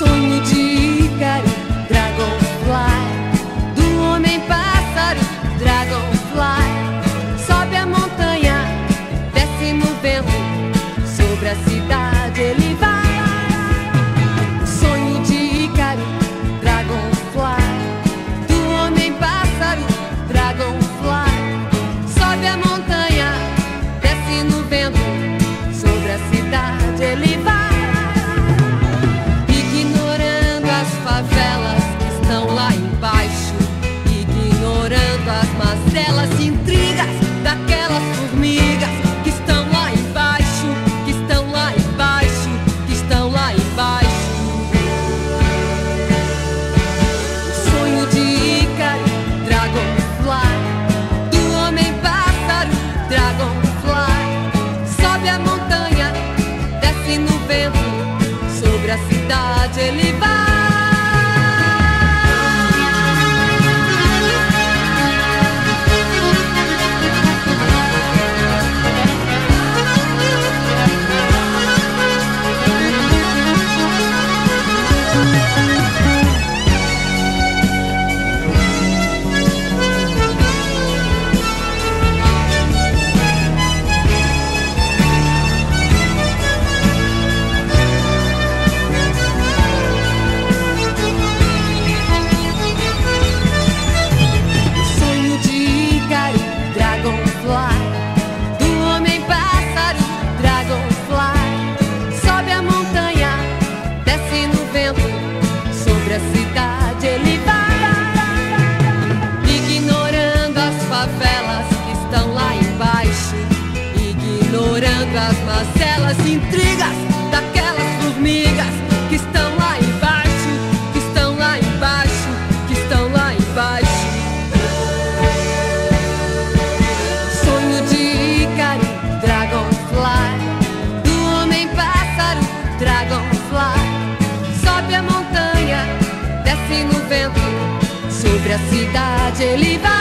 sonho de Ícaro, Dragonfly, do homem pássaro, Dragonfly, sobe a montanha, desce no vento, sobre a cidade. Marcela. das mazelas intrigas daquelas formigas que estão lá embaixo, que estão lá embaixo, que estão lá embaixo. Sonho de Ícaro, Dragonfly, do homem pássaro, Dragonfly. Sobe a montanha, desce no vento, sobre a cidade ele vai.